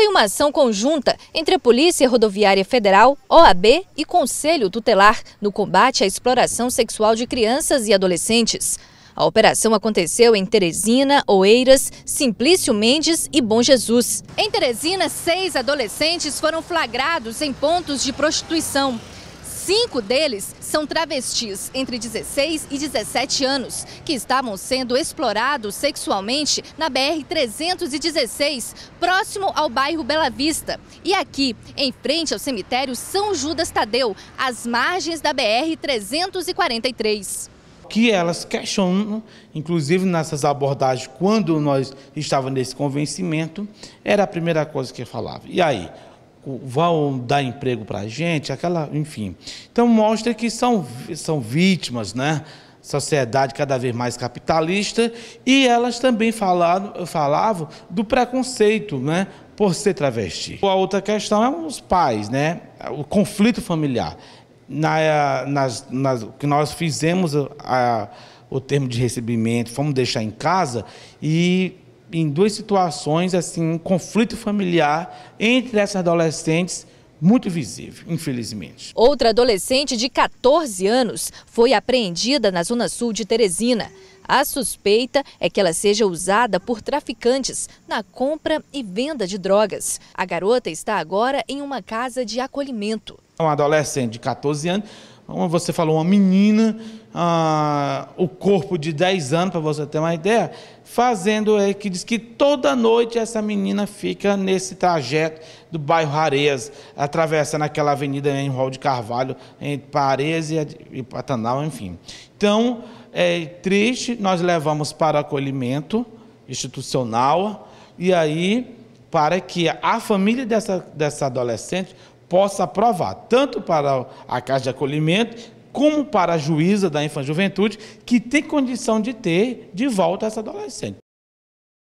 Foi uma ação conjunta entre a Polícia Rodoviária Federal, OAB e Conselho Tutelar no combate à exploração sexual de crianças e adolescentes. A operação aconteceu em Teresina, Oeiras, Simplício Mendes e Bom Jesus. Em Teresina, seis adolescentes foram flagrados em pontos de prostituição. Cinco deles são travestis entre 16 e 17 anos, que estavam sendo explorados sexualmente na BR-316, próximo ao bairro Bela Vista. E aqui, em frente ao cemitério São Judas Tadeu, às margens da BR-343 que elas questionam, inclusive nessas abordagens, quando nós estávamos nesse convencimento, era a primeira coisa que falava. E aí, vão dar emprego para a gente, aquela, enfim. Então mostra que são, são vítimas, né? Sociedade cada vez mais capitalista e elas também falaram, falavam do preconceito, né? Por ser travesti. A outra questão é os pais, né? O conflito familiar. Na, nas, nas, que nós fizemos a, a, o termo de recebimento, fomos deixar em casa e em duas situações, assim, um conflito familiar entre essas adolescentes muito visível, infelizmente. Outra adolescente de 14 anos foi apreendida na zona sul de Teresina. A suspeita é que ela seja usada por traficantes na compra e venda de drogas. A garota está agora em uma casa de acolhimento. Uma adolescente de 14 anos como você falou, uma menina, ah, o corpo de 10 anos, para você ter uma ideia, fazendo é que diz que toda noite essa menina fica nesse trajeto do bairro Areias, atravessando aquela avenida em Rol de Carvalho, entre Pareias e, e Patanal, enfim. Então, é triste, nós levamos para acolhimento institucional, e aí, para que a família dessa, dessa adolescente possa aprovar, tanto para a Casa de Acolhimento, como para a juíza da Infância Juventude, que tem condição de ter de volta essa adolescente.